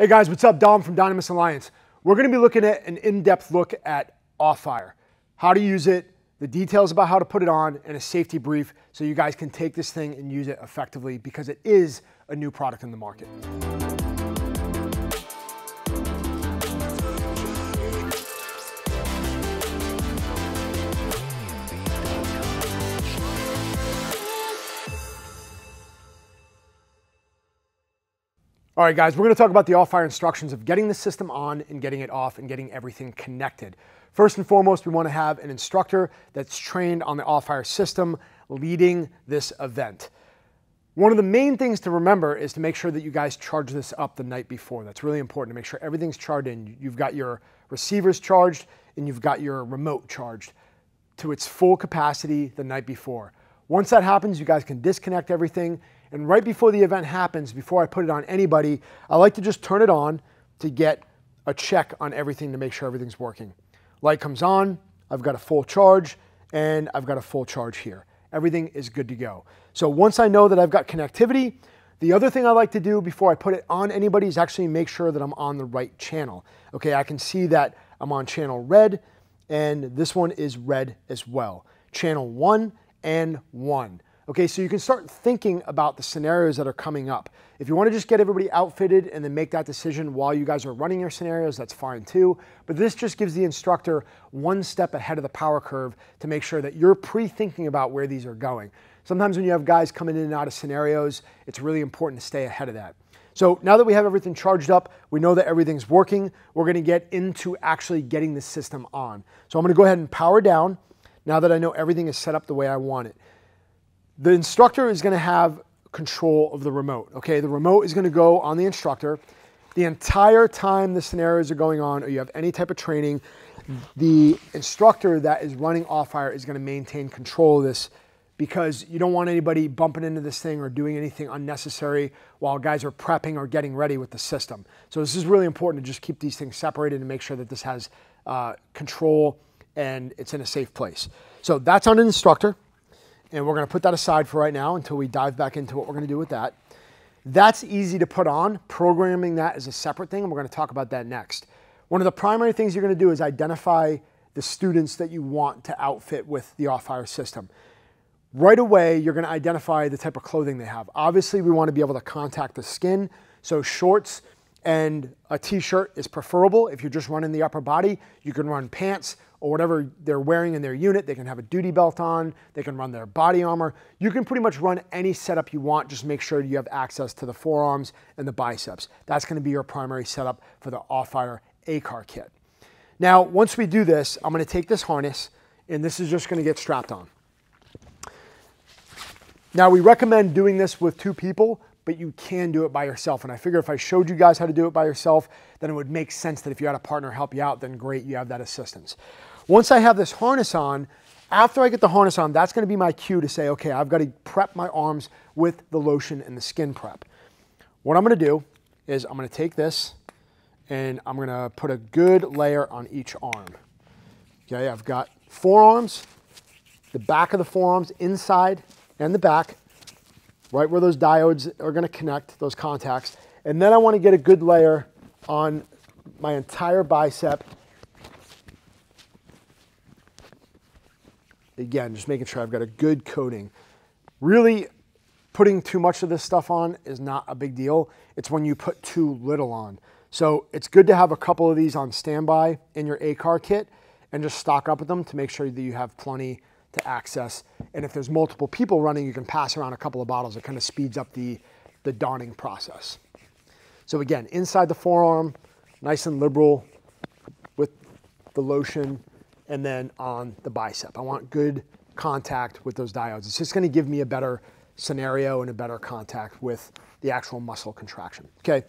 Hey guys, what's up? Dom from Dynamis Alliance. We're going to be looking at an in-depth look at AUFire, how to use it, the details about how to put it on, and a safety brief so you guys can take this thing and use it effectively because it is a new product in the market. All right, guys, we're gonna talk about the AUFire instructions of getting the system on and getting it off and getting everything connected. First and foremost, we wanna have an instructor that's trained on the AUFire system leading this event. One of the main things to remember is to make sure that you guys charge this up the night before. That's really important to make sure everything's charged in. You've got your receivers charged and you've got your remote charged to its full capacity the night before. Once that happens, you guys can disconnect everything and right before the event happens, before I put it on anybody, I like to just turn it on to get a check on everything to make sure everything's working. Light comes on, I've got a full charge, and I've got a full charge here. Everything is good to go. So once I know that I've got connectivity, the other thing I like to do before I put it on anybody is actually make sure that I'm on the right channel. Okay, I can see that I'm on channel red, and this one is red as well. Channel one and one. Okay, so you can start thinking about the scenarios that are coming up. If you want to just get everybody outfitted and then make that decision while you guys are running your scenarios, that's fine too. But this just gives the instructor one step ahead of the power curve to make sure that you're pre-thinking about where these are going. Sometimes when you have guys coming in and out of scenarios, it's really important to stay ahead of that. So now that we have everything charged up, we know that everything's working, we're gonna get into actually getting the system on. So I'm gonna go ahead and power down now that I know everything is set up the way I want it. The instructor is going to have control of the remote. Okay, the remote is going to go on the instructor. The entire time the scenarios are going on or you have any type of training, the instructor that is running AUFire is going to maintain control of this because you don't want anybody bumping into this thing or doing anything unnecessary while guys are prepping or getting ready with the system. So this is really important to just keep these things separated and make sure that this has uh, control and it's in a safe place. So that's on an instructor and we're going to put that aside for right now until we dive back into what we're going to do with that. That's easy to put on. Programming that is a separate thing, and we're going to talk about that next. One of the primary things you're going to do is identify the students that you want to outfit with the AUFire system. Right away, you're going to identify the type of clothing they have. Obviously, we want to be able to contact the skin, so shorts and a t-shirt is preferable. If you're just running the upper body, you can run pants or whatever they're wearing in their unit. They can have a duty belt on, they can run their body armor. You can pretty much run any setup you want, just make sure you have access to the forearms and the biceps. That's gonna be your primary setup for the AUFire ACAR kit. Now, once we do this, I'm gonna take this harness and this is just gonna get strapped on. Now, we recommend doing this with two people but you can do it by yourself. And I figure if I showed you guys how to do it by yourself, then it would make sense that if you had a partner help you out, then great, you have that assistance. Once I have this harness on, after I get the harness on, that's gonna be my cue to say, okay, I've gotta prep my arms with the lotion and the skin prep. What I'm gonna do is I'm gonna take this and I'm gonna put a good layer on each arm. Okay, I've got forearms, the back of the forearms, inside and the back, right where those diodes are gonna connect, those contacts. And then I wanna get a good layer on my entire bicep. Again, just making sure I've got a good coating. Really putting too much of this stuff on is not a big deal. It's when you put too little on. So it's good to have a couple of these on standby in your ACAR kit and just stock up with them to make sure that you have plenty to access. And if there's multiple people running, you can pass around a couple of bottles. It kind of speeds up the, the donning process. So again, inside the forearm, nice and liberal with the lotion, and then on the bicep. I want good contact with those diodes. It's just gonna give me a better scenario and a better contact with the actual muscle contraction. Okay,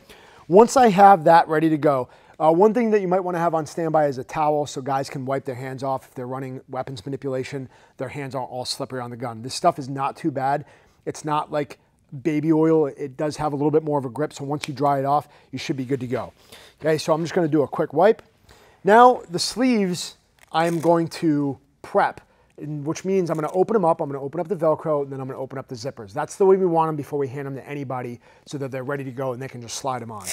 once I have that ready to go, uh, one thing that you might want to have on standby is a towel so guys can wipe their hands off if they're running weapons manipulation. Their hands aren't all slippery on the gun. This stuff is not too bad. It's not like baby oil. It does have a little bit more of a grip, so once you dry it off, you should be good to go. Okay, so I'm just going to do a quick wipe. Now the sleeves I'm going to prep which means I'm gonna open them up, I'm gonna open up the Velcro, and then I'm gonna open up the zippers. That's the way we want them before we hand them to anybody so that they're ready to go and they can just slide them on.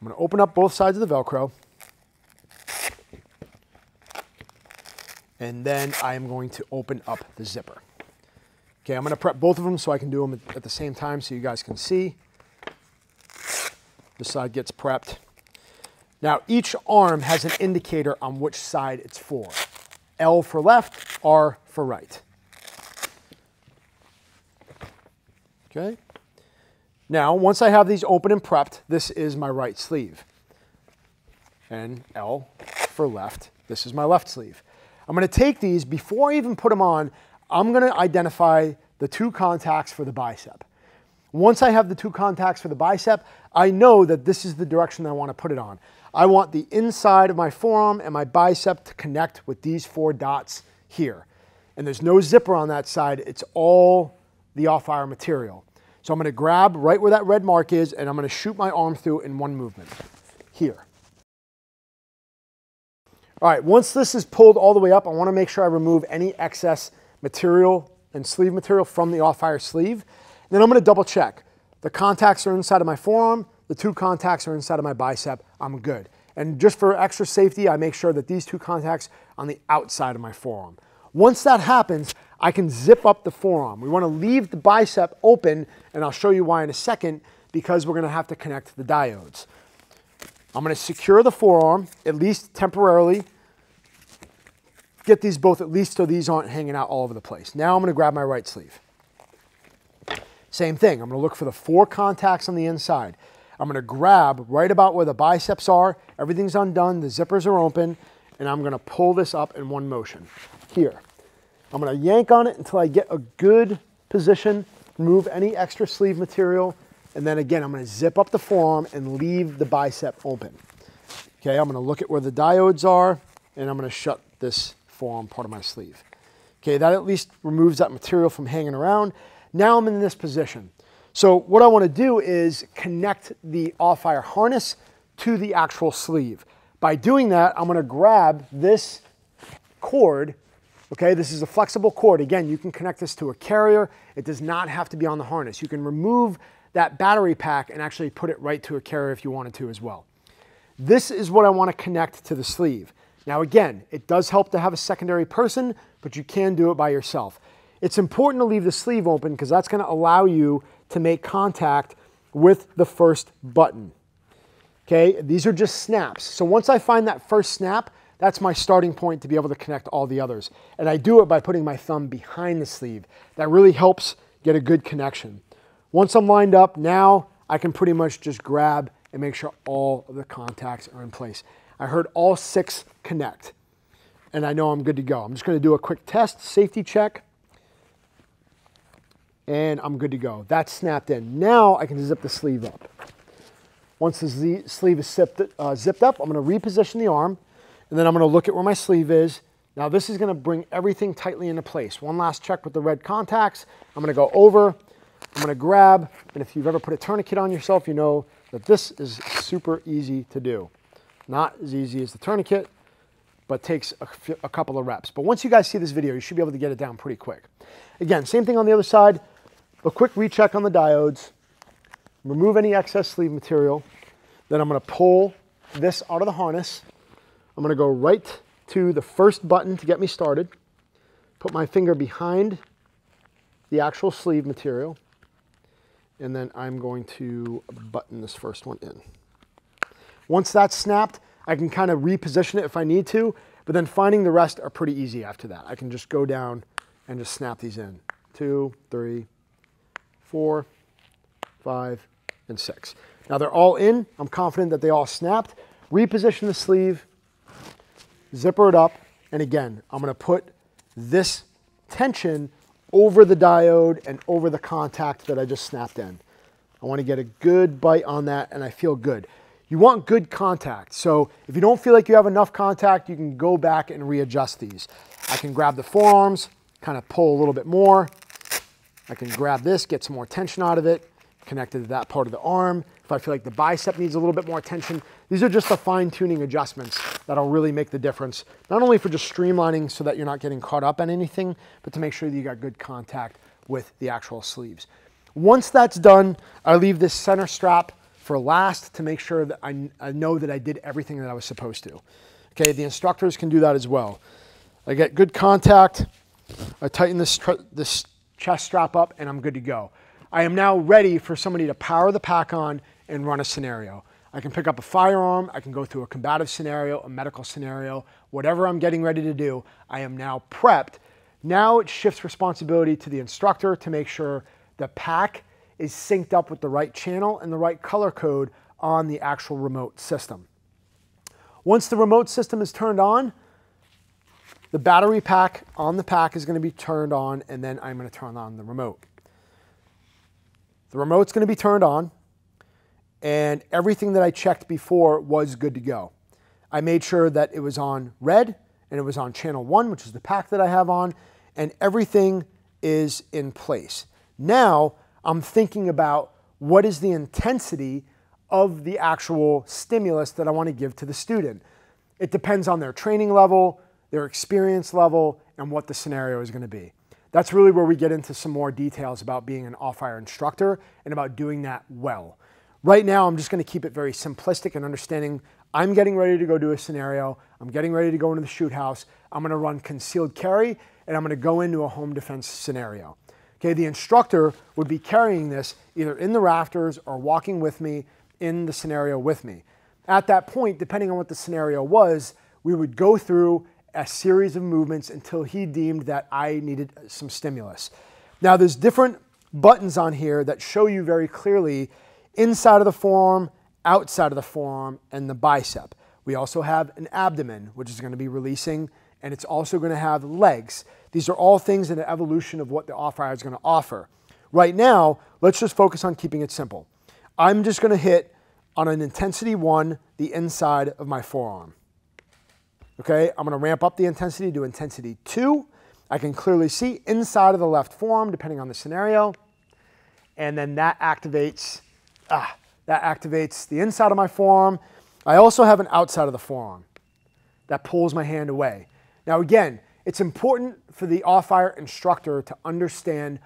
I'm going to open up both sides of the Velcro. And then I am going to open up the zipper. Okay, I'm going to prep both of them so I can do them at the same time so you guys can see. This side gets prepped. Now, each arm has an indicator on which side it's for. L for left, R for right. Okay. Now, once I have these open and prepped, this is my right sleeve. And L for left, this is my left sleeve. I'm gonna take these, before I even put them on, I'm gonna identify the two contacts for the bicep. Once I have the two contacts for the bicep, I know that this is the direction I wanna put it on. I want the inside of my forearm and my bicep to connect with these four dots here. And there's no zipper on that side, it's all the AUFire material. So I'm gonna grab right where that red mark is and I'm gonna shoot my arm through in one movement, here. All right, once this is pulled all the way up, I wanna make sure I remove any excess material and sleeve material from the AUFire sleeve. Then I'm gonna double check. The contacts are inside of my forearm, the two contacts are inside of my bicep, I'm good. And just for extra safety, I make sure that these two contacts on the outside of my forearm. Once that happens, I can zip up the forearm. We wanna leave the bicep open, and I'll show you why in a second, because we're gonna have to connect the diodes. I'm gonna secure the forearm, at least temporarily. Get these both at least so these aren't hanging out all over the place. Now I'm gonna grab my right sleeve. Same thing, I'm gonna look for the four contacts on the inside. I'm gonna grab right about where the biceps are, everything's undone, the zippers are open, and I'm gonna pull this up in one motion. Here. I'm gonna yank on it until I get a good position, remove any extra sleeve material, and then again, I'm gonna zip up the forearm and leave the bicep open. Okay, I'm gonna look at where the diodes are, and I'm gonna shut this forearm part of my sleeve. Okay, that at least removes that material from hanging around. Now I'm in this position. So what I wanna do is connect the AUFire harness to the actual sleeve. By doing that, I'm gonna grab this cord Okay, this is a flexible cord. Again, you can connect this to a carrier. It does not have to be on the harness. You can remove that battery pack and actually put it right to a carrier if you wanted to as well. This is what I want to connect to the sleeve. Now again, it does help to have a secondary person, but you can do it by yourself. It's important to leave the sleeve open because that's going to allow you to make contact with the first button. Okay, these are just snaps. So once I find that first snap, that's my starting point to be able to connect all the others. And I do it by putting my thumb behind the sleeve. That really helps get a good connection. Once I'm lined up, now I can pretty much just grab and make sure all of the contacts are in place. I heard all six connect and I know I'm good to go. I'm just gonna do a quick test, safety check, and I'm good to go. That's snapped in. Now I can zip the sleeve up. Once the sleeve is zipped, uh, zipped up, I'm gonna reposition the arm and then I'm gonna look at where my sleeve is. Now this is gonna bring everything tightly into place. One last check with the red contacts. I'm gonna go over, I'm gonna grab, and if you've ever put a tourniquet on yourself, you know that this is super easy to do. Not as easy as the tourniquet, but takes a, a couple of reps. But once you guys see this video, you should be able to get it down pretty quick. Again, same thing on the other side, a quick recheck on the diodes, remove any excess sleeve material, then I'm gonna pull this out of the harness, I'm gonna go right to the first button to get me started, put my finger behind the actual sleeve material, and then I'm going to button this first one in. Once that's snapped, I can kind of reposition it if I need to, but then finding the rest are pretty easy after that. I can just go down and just snap these in. Two, three, four, five, and six. Now they're all in. I'm confident that they all snapped. Reposition the sleeve, zipper it up, and again, I'm gonna put this tension over the diode and over the contact that I just snapped in. I wanna get a good bite on that and I feel good. You want good contact. So if you don't feel like you have enough contact, you can go back and readjust these. I can grab the forearms, kind of pull a little bit more. I can grab this, get some more tension out of it, connected to that part of the arm. If I feel like the bicep needs a little bit more tension, these are just the fine tuning adjustments that'll really make the difference. Not only for just streamlining so that you're not getting caught up on anything, but to make sure that you got good contact with the actual sleeves. Once that's done, I leave this center strap for last to make sure that I, I know that I did everything that I was supposed to. Okay, the instructors can do that as well. I get good contact, I tighten this, this chest strap up and I'm good to go. I am now ready for somebody to power the pack on and run a scenario. I can pick up a firearm, I can go through a combative scenario, a medical scenario, whatever I'm getting ready to do, I am now prepped. Now it shifts responsibility to the instructor to make sure the pack is synced up with the right channel and the right color code on the actual remote system. Once the remote system is turned on, the battery pack on the pack is going to be turned on and then I'm going to turn on the remote. The remote's going to be turned on and everything that I checked before was good to go. I made sure that it was on red and it was on channel one, which is the pack that I have on, and everything is in place. Now I'm thinking about what is the intensity of the actual stimulus that I want to give to the student. It depends on their training level, their experience level, and what the scenario is going to be. That's really where we get into some more details about being an AUFire instructor and about doing that well. Right now, I'm just going to keep it very simplistic and understanding I'm getting ready to go do a scenario. I'm getting ready to go into the shoot house. I'm going to run concealed carry and I'm going to go into a home defense scenario. Okay, the instructor would be carrying this either in the rafters or walking with me in the scenario with me. At that point, depending on what the scenario was, we would go through a series of movements until he deemed that I needed some stimulus. Now, there's different buttons on here that show you very clearly inside of the forearm, outside of the forearm, and the bicep. We also have an abdomen, which is going to be releasing, and it's also going to have legs. These are all things in the evolution of what the AUFire is going to offer. Right now, let's just focus on keeping it simple. I'm just going to hit on an intensity one, the inside of my forearm. Okay, I'm going to ramp up the intensity to intensity two. I can clearly see inside of the left forearm, depending on the scenario. And then that activates ah, that activates the inside of my forearm. I also have an outside of the forearm that pulls my hand away. Now again, it's important for the AUFire instructor to understand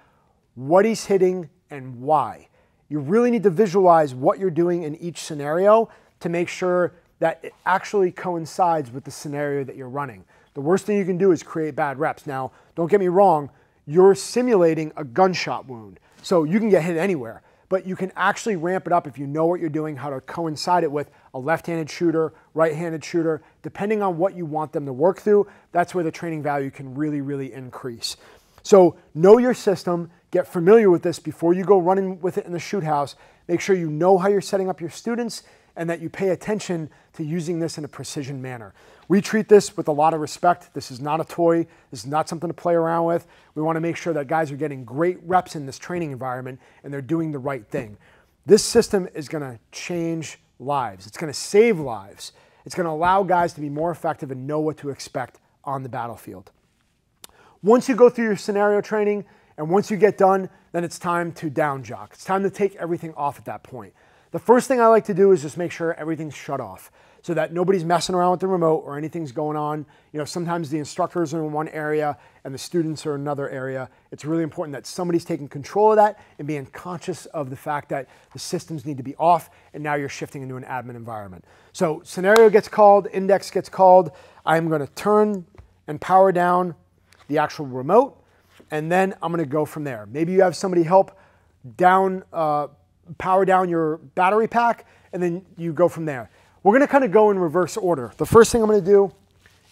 what he's hitting and why. You really need to visualize what you're doing in each scenario to make sure that actually coincides with the scenario that you're running. The worst thing you can do is create bad reps. Now, don't get me wrong, you're simulating a gunshot wound, so you can get hit anywhere but you can actually ramp it up if you know what you're doing, how to coincide it with a left-handed shooter, right-handed shooter, depending on what you want them to work through, that's where the training value can really, really increase. So know your system, get familiar with this before you go running with it in the shoot house. Make sure you know how you're setting up your students and that you pay attention to using this in a precision manner. We treat this with a lot of respect. This is not a toy. This is not something to play around with. We want to make sure that guys are getting great reps in this training environment and they're doing the right thing. This system is going to change lives. It's going to save lives. It's going to allow guys to be more effective and know what to expect on the battlefield. Once you go through your scenario training and once you get done, then it's time to down jock. It's time to take everything off at that point. The first thing I like to do is just make sure everything's shut off so that nobody's messing around with the remote or anything's going on. You know, sometimes the instructors are in one area and the students are in another area. It's really important that somebody's taking control of that and being conscious of the fact that the systems need to be off and now you're shifting into an admin environment. So scenario gets called, index gets called. I'm gonna turn and power down the actual remote and then I'm gonna go from there. Maybe you have somebody help down, uh, power down your battery pack and then you go from there. We're gonna kind of go in reverse order. The first thing I'm gonna do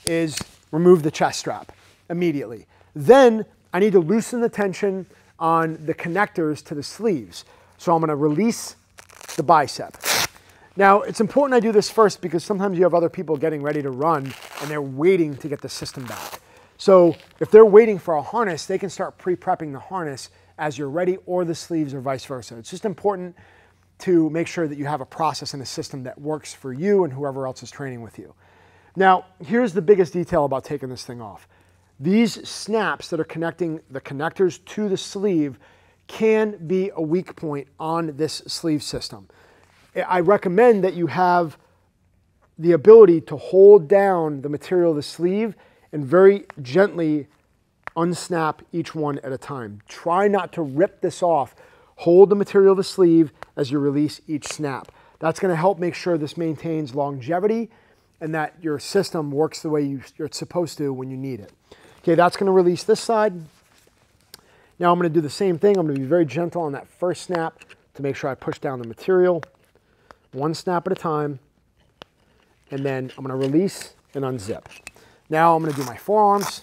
is remove the chest strap immediately. Then I need to loosen the tension on the connectors to the sleeves. So I'm gonna release the bicep. Now, it's important I do this first because sometimes you have other people getting ready to run and they're waiting to get the system back. So if they're waiting for a harness, they can start pre-prepping the harness as you're ready or the sleeves or vice versa. It's just important to make sure that you have a process and a system that works for you and whoever else is training with you. Now, here's the biggest detail about taking this thing off. These snaps that are connecting the connectors to the sleeve can be a weak point on this sleeve system. I recommend that you have the ability to hold down the material of the sleeve and very gently unsnap each one at a time. Try not to rip this off Hold the material of the sleeve as you release each snap. That's going to help make sure this maintains longevity and that your system works the way you, are supposed to when you need it. Okay, that's going to release this side. Now I'm going to do the same thing. I'm to be very gentle on that first snap to make sure I push down the material one snap at a time. And then I'm going to release and unzip. Now I'm to do my forearms.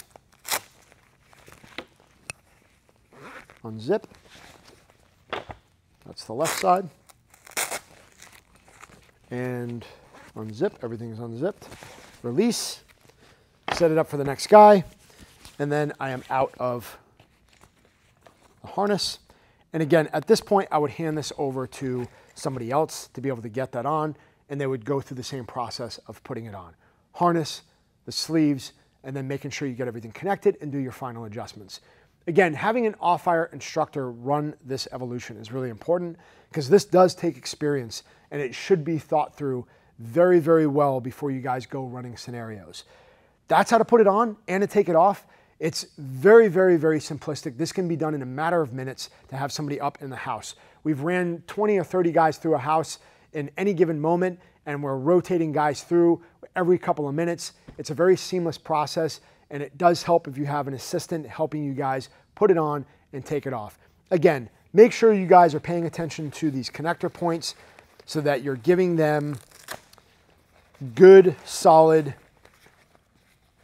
Unzip. That's the left side. And unzip, everything is unzipped. Release, set it up for the next guy, and then I am out of the harness. And again, at this point, I would hand this over to somebody else to be able to get that on, and they would go through the same process of putting it on. Harness, the sleeves, and then making sure you get everything connected and do your final adjustments. Again, having an AUFire instructor run this evolution is really important because this does take experience and it should be thought through very, very well before you guys go running scenarios. That's how to put it on and to take it off. It's very, very, very simplistic. This can be done in a matter of minutes to have somebody up in the house. We've ran 20 or 30 guys through a house in any given moment and we're rotating guys through every couple of minutes. It's a very seamless process and it does help if you have an assistant helping you guys put it on and take it off. Again, make sure you guys are paying attention to these connector points so that you're giving them good, solid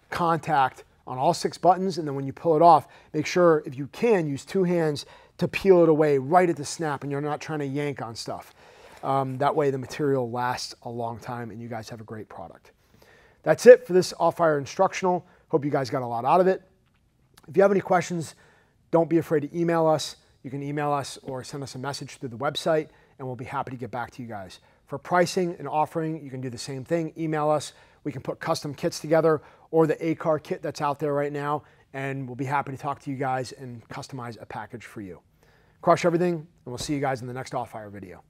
contact on all six buttons. And then when you pull it off, make sure if you can use two hands to peel it away right at the snap and you're not trying to yank on stuff. Um, that way the material lasts a long time and you guys have a great product. That's it for this AUFire instructional. Hope you guys got a lot out of it. If you have any questions, don't be afraid to email us. You can email us or send us a message through the website and we'll be happy to get back to you guys. For pricing and offering, you can do the same thing. Email us. We can put custom kits together or the ACAR kit that's out there right now, and we'll be happy to talk to you guys and customize a package for you. Crush everything, and we'll see you guys in the next AUFire video.